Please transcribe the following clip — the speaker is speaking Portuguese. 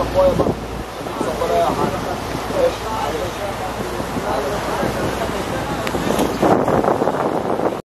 apoia mano.